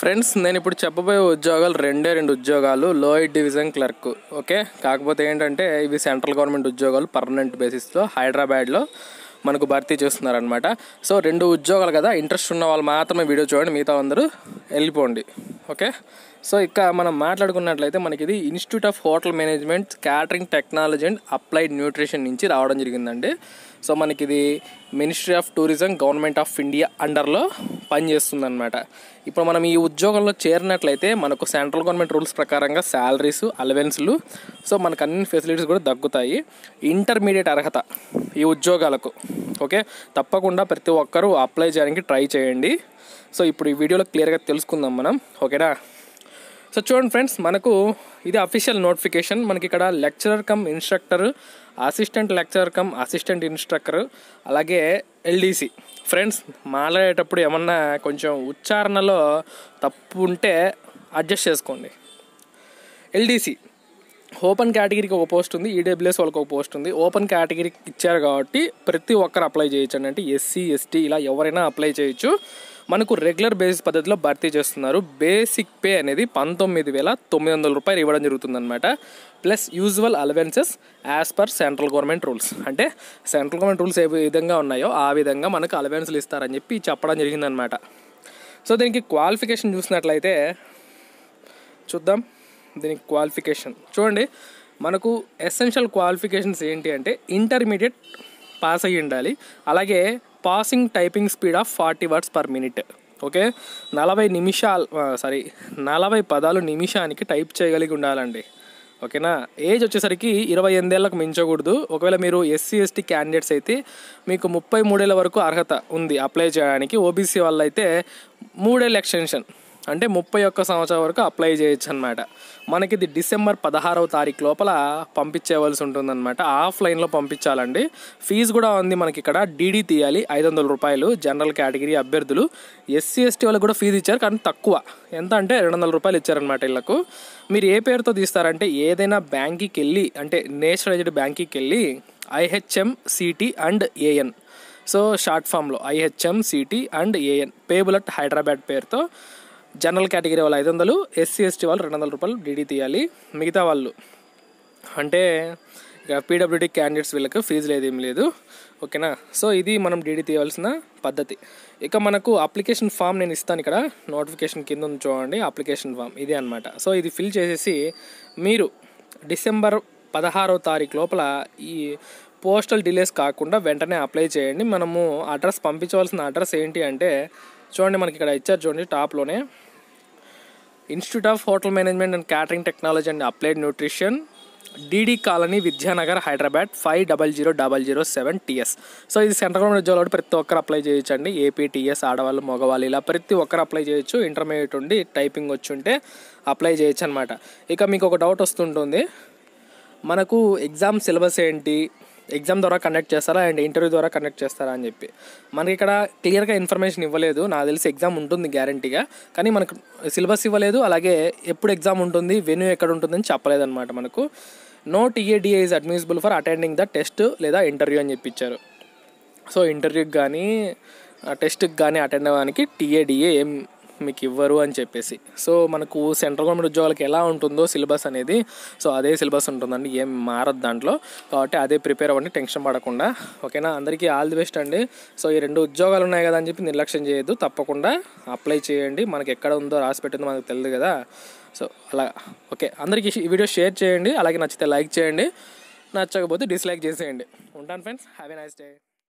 Friends నేను ఇప్పుడు చెప్పబోయే ఉద్యోగాలు రెండే రెండు ఉద్యోగాలు లోయర్ డివిజన్ క్లర్క్ ఓకే? కాకపోతే ఏంటంటే ఇవి సెంట్రల్ గవర్నమెంట్ ఉద్యోగాలు పర్మనెంట్ బేసిస్లో హైదరాబాద్లో మనకు భర్తీ చేస్తున్నారనమాట సో రెండు ఉద్యోగాలు కదా ఇంట్రెస్ట్ ఉన్న వాళ్ళు మాత్రమే వీడియో చూడండి మిగతా అందరూ వెళ్ళిపోండి. ఓకే? సో ఇక మనం మాట్లాడుకున్నట్లయితే మనకి ఇది institute of hotel management catering technology and applied nutrition నుంచి రావడం జరిగిందండి. సో మనకి ఇది ministry of tourism government of India అండర్లో పనిచేస్తుందన్నమాట. ఇప్పుడు మనం ఈ ఉద్యోగంలో చేరినట్లయితే మనకు సెంట్రల్ గవర్నమెంట్ రూల్స్ ప్రకారంగా శాలరీస్ అలవెన్స్లు సో మనకు అన్ని ఫెసిలిటీస్ కూడా దక్కుతాయి ఇంటర్మీడియట్ అర్హత ఈ ఉద్యోగాలకు ఓకే? తప్పకుండా ప్రతి ఒక్కరూ అప్లై చేయడానికి ట్రై చేయండి. సో ఇప్పుడు ఈ వీడియోలో క్లియర్గా తెలుసుకుందాం మనం ఓకేనా? సో చూడండి ఫ్రెండ్స్ మనకు ఇది అఫీషియల్ నోటిఫికేషన్ మనకి ఇక్కడ lecturer cum instructor assistant lecturer cum assistant instructor అలాగే ఎల్డీసీ ఫ్రెండ్స్ మాట్లాడేటప్పుడు ఏమన్నా కొంచెం ఉచ్చారణలో తప్పు ఉంటే అడ్జస్ట్ చేసుకోండి. ఎల్డీసీ ఓపెన్ కేటగిరీకి ఒక పోస్ట్ ఉంది ఈడబ్ల్యూఎస్ వాళ్ళకి ఒక పోస్ట్ ఉంది. ఓపెన్ కేటగిరీకి ఇచ్చారు కాబట్టి ప్రతి ఒక్కరు అప్లై చేయొచ్చు అంటే ఎస్సీ ఎస్టీ ఇలా ఎవరైనా అప్లై చేయొచ్చు. మనకు రెగ్యులర్ బేసిస్ పద్ధతిలో భర్తీ చేస్తున్నారు. బేసిక్ పే అనేది పంతొమ్మిది వేల తొమ్మిది వందల రూపాయలు ఇవ్వడం జరుగుతుందన్నమాట. Plus usual allowances as per central government rules. అంటే సెంట్రల్ గవర్నమెంట్ రూల్స్ ఏ విధంగా ఉన్నాయో ఆ విధంగా మనకు అలవెన్స్లు ఇస్తారని చెప్పి చెప్పడం జరిగిందనమాట సో దీనికి క్వాలిఫికేషన్ చూసినట్లయితే చూద్దాం. దీనికి క్వాలిఫికేషన్. చూడండి మనకు ఎసెన్షియల్ క్వాలిఫికేషన్స్ ఏంటి అంటే ఇంటర్మీడియట్ పాస్ అయ్యి ఉండాలి. అలాగే passing typing speed of forty words per minute. Okay? నలభై నిమిషాలు సారీ నలభై పదాలు నిమిషానికి టైప్ చేయగలిగి ఉండాలండి. ఓకేనా? ఏజ్ వచ్చేసరికి ఇరవై ఎనిమిదేళ్ళకు మించకూడదు. ఒకవేళ మీరు ఎస్సీ ఎస్టీ క్యాండిడేట్స్ అయితే మీకు ముప్పై మూడేళ్ళ వరకు అర్హత ఉంది అప్లై చేయడానికి. ఓబీసీ వాళ్ళైతే మూడేళ్ళ ఎక్స్టెన్షన్. అంటే ముప్పై ఒక్క సంవత్సరం వరకు అప్లై చేయొచ్చు అనమాట మనకి ఇది డిసెంబర్ పదహారవ తారీఖు లోపల పంపించేవలసి ఉంటుందన్నమాట. ఆఫ్లైన్లో పంపించాలండి. ఫీజు కూడా ఉంది మనకి ఇక్కడ. డీడీ తీయాలి. ఐదు వందల రూపాయలు జనరల్ కేటగిరీ అభ్యర్థులు. ఎస్సీ ఎస్టీ వాళ్ళకి కూడా ఫీజు ఇచ్చారు కానీ తక్కువ. ఎంత అంటే రెండు వందల రూపాయలు ఇచ్చారనమాట వీళ్ళకు మీరు ఏ పేరుతో తీస్తారంటే ఏదైనా బ్యాంక్కి వెళ్ళి అంటే నేషనలైజ్డ్ బ్యాంక్కి వెళ్ళి IHM CT and AN. So short ఫామ్లో IHM CT and AN. Payable at Hyderabad పేరుతో జనరల్ కేటగిరీ వాళ్ళు ఐదు వందలు ఎస్సీ ఎస్టీ వాళ్ళు రెండు వందల రూపాయలు డీడీ తీయాలి. మిగతా వాళ్ళు అంటే ఇక పీడబ్ల్యూడీ క్యాండిడేట్స్ వీళ్ళకి ఫీజు లేదు ఏం లేదు. ఓకేనా? సో ఇది మనం డీడీ తీయవలసిన పద్ధతి. ఇక మనకు అప్లికేషన్ ఫామ్ నేను ఇస్తాను ఇక్కడ. నోటిఫికేషన్ కింద ఉంది చూడండి అప్లికేషన్ ఫామ్. ఇదే అనమాట సో ఇది ఫిల్ చేసేసి మీరు డిసెంబర్ పదహారవ తారీఖు లోపల ఈ పోస్టల్ డిలేస్ కాకుండా వెంటనే అప్లై చేయండి. మనము అడ్రస్ పంపించవలసిన అడ్రస్ ఏంటి అంటే చూడండి మనకి ఇక్కడ ఇచ్చారు చూడండి టాప్లోనే institute of hotel management and catering technology and applied nutrition DD colony Vidyanagar Hyderabad five double zero double zero seven TS so ఇది సెంట్రల్ గవర్నమెంట్ ఉద్యోగాలు ప్రతి ఒక్కరు అప్లై చేయొచ్చండి. ఏపీ టీఎస్ ఆడవాళ్ళు మగవాళ్ళు ఇలా ప్రతి ఒక్కరు అప్లై చేయొచ్చు. ఇంటర్మీడియట్ ఉండి టైపింగ్ వచ్చి ఉంటే అప్లై చేయొచ్చు అనమాట ఇక మీకు ఒక డౌట్ వస్తుంటుంది. మనకు ఎగ్జామ్ సిలబస్ ఏంటి? ఎగ్జామ్ ద్వారా కండక్ట్ చేస్తారా? అండ్ ఇంటర్వ్యూ ద్వారా కండక్ట్ చేస్తారా అని చెప్పి. మనకి ఇక్కడ క్లియర్గా ఇన్ఫర్మేషన్ ఇవ్వలేదు. నాకు తెలిసి ఎగ్జామ్ ఉంటుంది గ్యారంటీగా. కానీ మనకు సిలబస్ ఇవ్వలేదు. అలాగే ఎప్పుడు ఎగ్జామ్ ఉంటుంది వెన్యూ ఎక్కడ ఉంటుందని చెప్పలేదు అనమాట మనకు no TA DA is admissible for attending the test లేదా ఇంటర్వ్యూ అని చెప్పించారు సో ఇంటర్వ్యూకి కానీ టెస్ట్కి కానీ అటెండ్ అవ్వడానికి టీఏడిఏ ఏం మీకు ఇవ్వరు అని చెప్పేసి. సో మనకు సెంట్రల్ గవర్నమెంట్ ఉద్యోగాలకు ఎలా ఉంటుందో సిలబస్ అనేది సో అదే సిలబస్ ఉంటుందండి. ఏం మారదు దాంట్లో. కాబట్టి అదే ప్రిపేర్ అవ్వండి టెన్షన్ పడకుండా. ఓకేనా? అందరికీ ఆల్ ది బెస్ట్ అండి. సో ఈ రెండు ఉద్యోగాలు ఉన్నాయి కదా అని చెప్పి నిర్లక్ష్యం చేయొద్దు. తప్పకుండా అప్లై చేయండి. మనకి ఎక్కడ ఉందో రాసి పెట్టిందో మనకు తెలియదు కదా. సో అలా. ఓకే. అందరికీ ఈ వీడియో షేర్ చేయండి. అలాగే నచ్చితే లైక్ చేయండి. నచ్చకపోతే డిస్లైక్ చేసేయండి. ఉంటాను friends. Have a nice day.